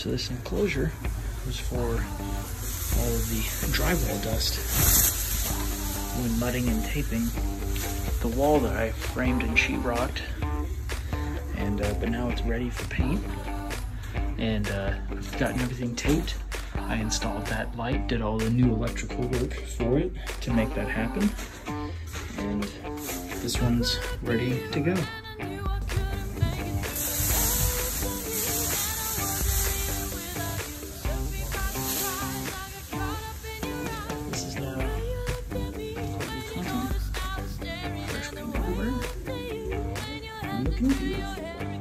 So this enclosure was for all of the drywall dust when mudding and taping the wall that I framed and sheetrocked. And uh, but now it's ready for paint, and uh, I've gotten everything taped. I installed that light, did all the new electrical work for it to make that happen, and this one's ready to go. I'm looking to you.